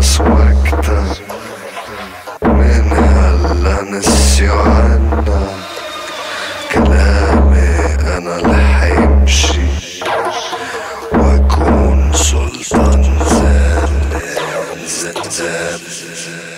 بيخلص وقتك من هلا نسيوا عنا كلامي أنا اللي وأكون سلطان زمان زمان